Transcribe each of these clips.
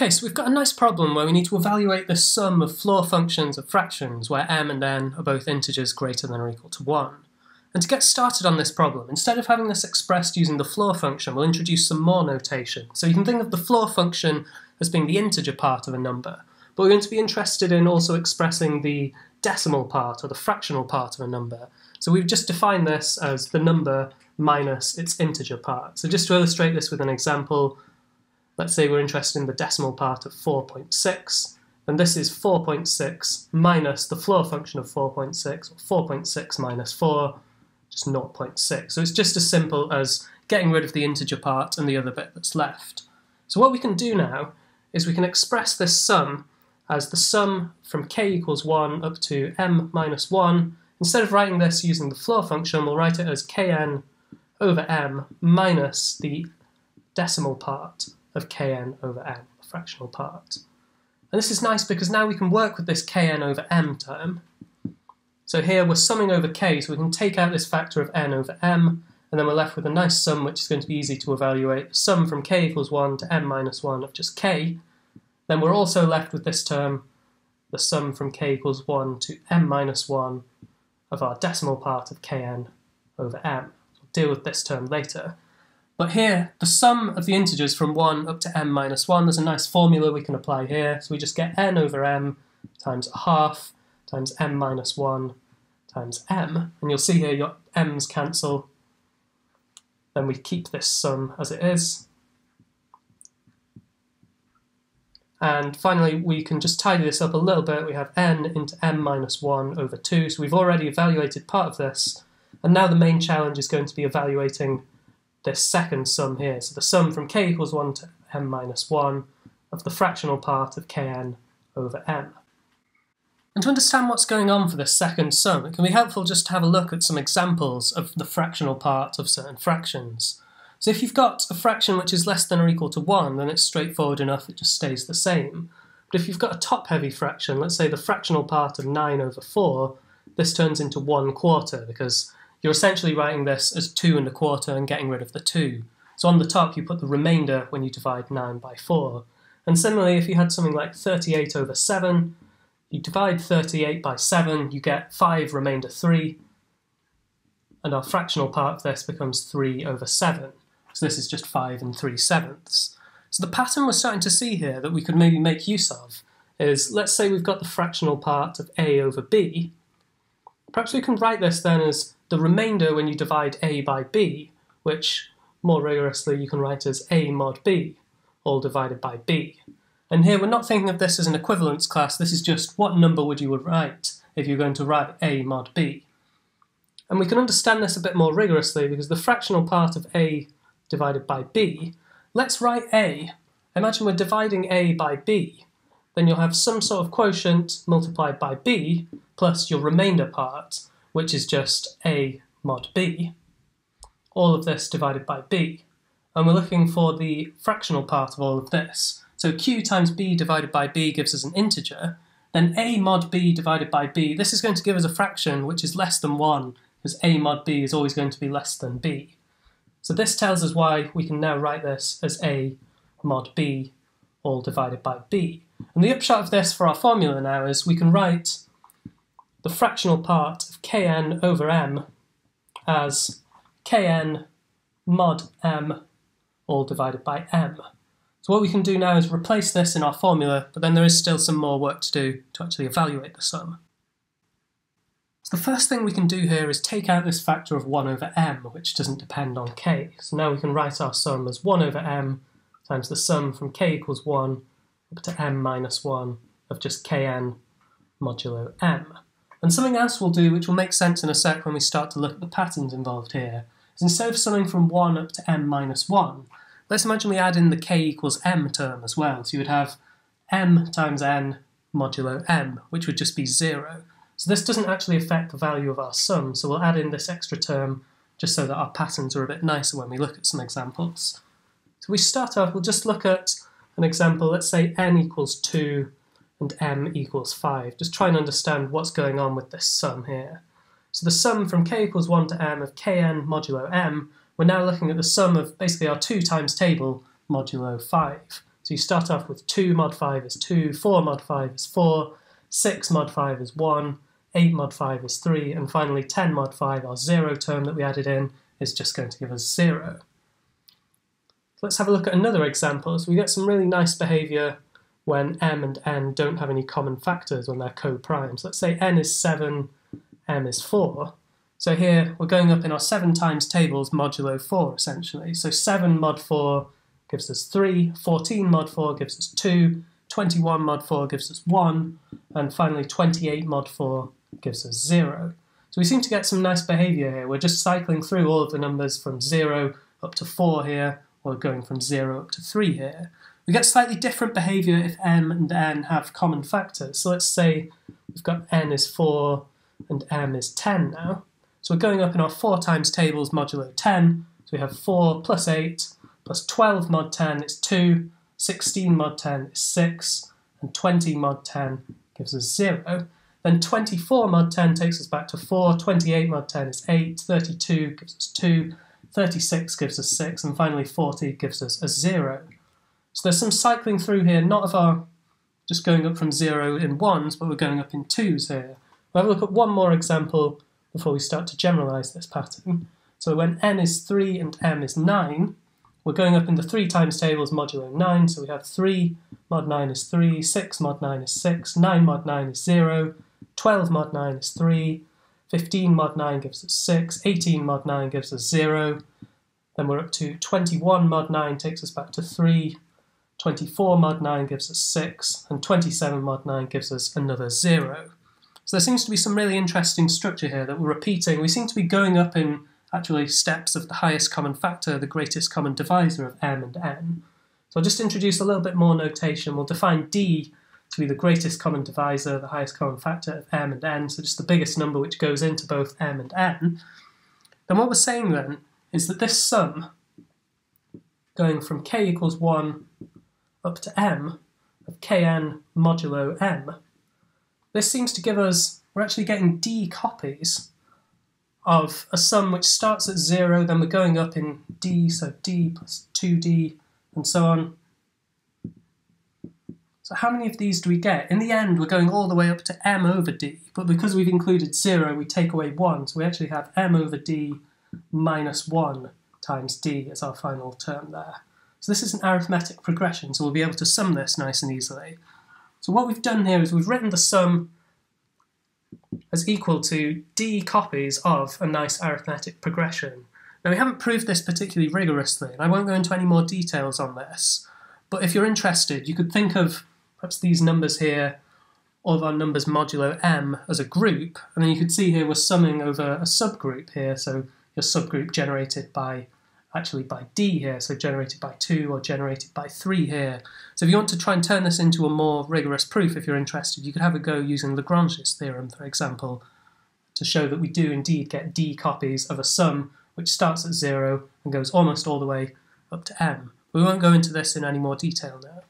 Okay, so we've got a nice problem where we need to evaluate the sum of floor functions of fractions where m and n are both integers greater than or equal to 1. And to get started on this problem, instead of having this expressed using the floor function, we'll introduce some more notation. So you can think of the floor function as being the integer part of a number, but we're going to be interested in also expressing the decimal part or the fractional part of a number. So we've just defined this as the number minus its integer part. So just to illustrate this with an example, Let's say we're interested in the decimal part of 4.6, then this is 4.6 minus the floor function of 4.6, or 4.6 minus 4, just 0.6. So it's just as simple as getting rid of the integer part and the other bit that's left. So what we can do now is we can express this sum as the sum from k equals 1 up to m minus 1. Instead of writing this using the floor function, we'll write it as kn over m minus the decimal part of kn over m, the fractional part. And this is nice because now we can work with this kn over m term. So here we're summing over k, so we can take out this factor of n over m, and then we're left with a nice sum which is going to be easy to evaluate. the Sum from k equals 1 to m minus 1 of just k. Then we're also left with this term, the sum from k equals 1 to m minus 1 of our decimal part of kn over m. We'll deal with this term later. But here, the sum of the integers from 1 up to m minus 1, there's a nice formula we can apply here. So we just get n over m times a half times m minus 1 times m. And you'll see here your m's cancel. Then we keep this sum as it is. And finally, we can just tidy this up a little bit. We have n into m minus 1 over 2. So we've already evaluated part of this. And now the main challenge is going to be evaluating this second sum here. So the sum from k equals 1 to m minus 1 of the fractional part of kn over m. And to understand what's going on for this second sum, it can be helpful just to have a look at some examples of the fractional part of certain fractions. So if you've got a fraction which is less than or equal to 1, then it's straightforward enough, it just stays the same. But if you've got a top-heavy fraction, let's say the fractional part of 9 over 4, this turns into 1 quarter, because you're essentially writing this as 2 and a quarter and getting rid of the 2. So on the top you put the remainder when you divide 9 by 4. And similarly, if you had something like 38 over 7, you divide 38 by 7, you get 5 remainder 3, and our fractional part of this becomes 3 over 7. So this is just 5 and 3 sevenths. So the pattern we're starting to see here that we could maybe make use of is, let's say we've got the fractional part of a over b. Perhaps we can write this then as the remainder when you divide a by b, which more rigorously you can write as a mod b, all divided by b. And here we're not thinking of this as an equivalence class, this is just what number would you write if you're going to write a mod b. And we can understand this a bit more rigorously because the fractional part of a divided by b, let's write a. Imagine we're dividing a by b, then you'll have some sort of quotient multiplied by b plus your remainder part, which is just a mod b, all of this divided by b. And we're looking for the fractional part of all of this. So q times b divided by b gives us an integer, then a mod b divided by b, this is going to give us a fraction which is less than 1, because a mod b is always going to be less than b. So this tells us why we can now write this as a mod b all divided by b. And the upshot of this for our formula now is we can write the fractional part kn over m as kn mod m all divided by m. So what we can do now is replace this in our formula, but then there is still some more work to do to actually evaluate the sum. So the first thing we can do here is take out this factor of 1 over m, which doesn't depend on k. So now we can write our sum as 1 over m times the sum from k equals 1 up to m minus 1 of just kn modulo m. And something else we'll do, which will make sense in a sec when we start to look at the patterns involved here, is instead of summing from 1 up to m minus 1, let's imagine we add in the k equals m term as well. So you would have m times n modulo m, which would just be 0. So this doesn't actually affect the value of our sum, so we'll add in this extra term just so that our patterns are a bit nicer when we look at some examples. So we start off, we'll just look at an example, let's say n equals 2 and m equals 5. Just try and understand what's going on with this sum here. So the sum from k equals 1 to m of kn modulo m, we're now looking at the sum of basically our 2 times table modulo 5. So you start off with 2 mod 5 is 2, 4 mod 5 is 4, 6 mod 5 is 1, 8 mod 5 is 3, and finally 10 mod 5, our 0 term that we added in, is just going to give us 0. Let's have a look at another example. So we get some really nice behaviour when m and n don't have any common factors when they're co-primes. Let's say n is 7, m is 4. So here we're going up in our 7 times tables modulo 4 essentially. So 7 mod 4 gives us 3, 14 mod 4 gives us 2, 21 mod 4 gives us 1, and finally 28 mod 4 gives us 0. So we seem to get some nice behaviour here. We're just cycling through all of the numbers from 0 up to 4 here, or going from 0 up to 3 here. We get slightly different behaviour if m and n have common factors. So let's say we've got n is 4 and m is 10 now. So we're going up in our 4 times tables modulo 10. So we have 4 plus 8 plus 12 mod 10 is 2, 16 mod 10 is 6, and 20 mod 10 gives us 0. Then 24 mod 10 takes us back to 4, 28 mod 10 is 8, 32 gives us 2, 36 gives us 6, and finally 40 gives us a 0. So there's some cycling through here, not of our just going up from 0 in 1s, but we're going up in 2s here. We'll have a look at one more example before we start to generalise this pattern. So when n is 3 and m is 9, we're going up in the 3 times tables modulo 9, so we have 3 mod 9 is 3, 6 mod 9 is 6, 9 mod 9 is 0, 12 mod 9 is 3, 15 mod 9 gives us 6, 18 mod 9 gives us 0, then we're up to 21 mod 9 takes us back to 3, 24 mod 9 gives us 6, and 27 mod 9 gives us another 0. So there seems to be some really interesting structure here that we're repeating. We seem to be going up in actually steps of the highest common factor, the greatest common divisor of m and n. So I'll just introduce a little bit more notation. We'll define d to be the greatest common divisor, the highest common factor of m and n, so just the biggest number which goes into both m and n. Then what we're saying then is that this sum, going from k equals 1 up to m, of kn modulo m, this seems to give us, we're actually getting d copies of a sum which starts at 0, then we're going up in d, so d plus 2d, and so on. So how many of these do we get? In the end, we're going all the way up to m over d, but because we've included 0, we take away 1, so we actually have m over d minus 1 times d as our final term there. So this is an arithmetic progression, so we'll be able to sum this nice and easily. So what we've done here is we've written the sum as equal to d copies of a nice arithmetic progression. Now we haven't proved this particularly rigorously, and I won't go into any more details on this, but if you're interested, you could think of perhaps these numbers here, all of our numbers modulo m as a group, and then you could see here we're summing over a subgroup here, so your subgroup generated by actually by d here, so generated by 2 or generated by 3 here. So if you want to try and turn this into a more rigorous proof if you're interested, you could have a go using Lagrange's theorem, for example, to show that we do indeed get d copies of a sum which starts at 0 and goes almost all the way up to m. We won't go into this in any more detail now.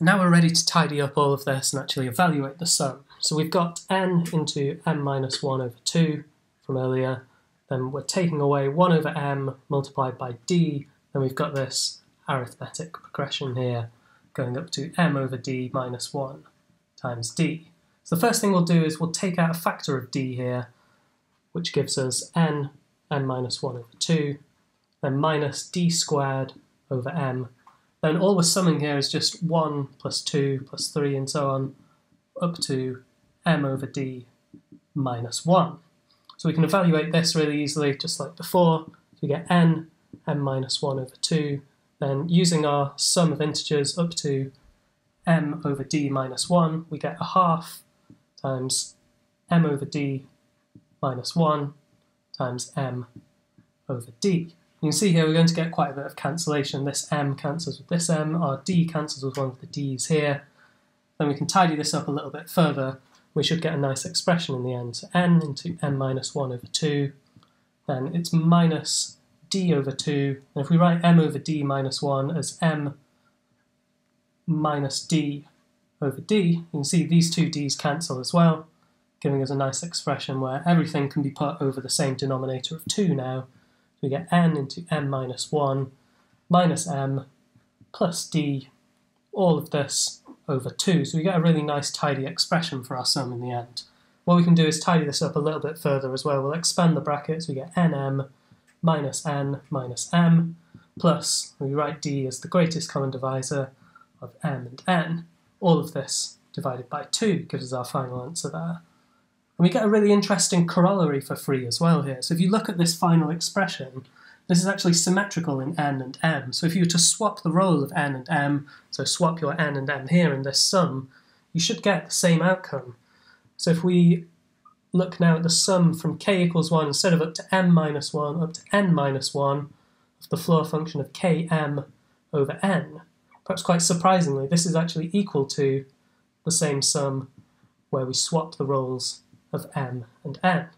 Now we're ready to tidy up all of this and actually evaluate the sum. So we've got n into m minus 1 over 2 from earlier, then we're taking away 1 over m multiplied by d, then we've got this arithmetic progression here going up to m over d minus 1 times d. So the first thing we'll do is we'll take out a factor of d here, which gives us n, n minus 1 over 2, then minus d squared over m. Then all we're summing here is just 1 plus 2 plus 3 and so on, up to m over d minus 1. So we can evaluate this really easily, just like before. So we get n, m minus 1 over 2, then using our sum of integers up to m over d minus 1, we get a half times m over d minus 1 times m over d. You can see here we're going to get quite a bit of cancellation. This m cancels with this m, our d cancels with one of the d's here. Then we can tidy this up a little bit further we should get a nice expression in the end. So n into m minus 1 over 2, then it's minus d over 2. And if we write m over d minus 1 as m minus d over d, you can see these two d's cancel as well, giving us a nice expression where everything can be put over the same denominator of 2 now. So we get n into m minus 1 minus m plus d, all of this over 2. So we get a really nice tidy expression for our sum in the end. What we can do is tidy this up a little bit further as well. We'll expand the brackets, we get nm minus n minus m, plus we write d as the greatest common divisor of m and n. All of this divided by 2 gives us our final answer there. And we get a really interesting corollary for free as well here. So if you look at this final expression, this is actually symmetrical in n and m. So if you were to swap the role of n and m, so swap your n and m here in this sum, you should get the same outcome. So if we look now at the sum from k equals 1, instead of up to m minus 1, up to n minus 1, of the floor function of km over n, perhaps quite surprisingly, this is actually equal to the same sum where we swap the roles of m and n.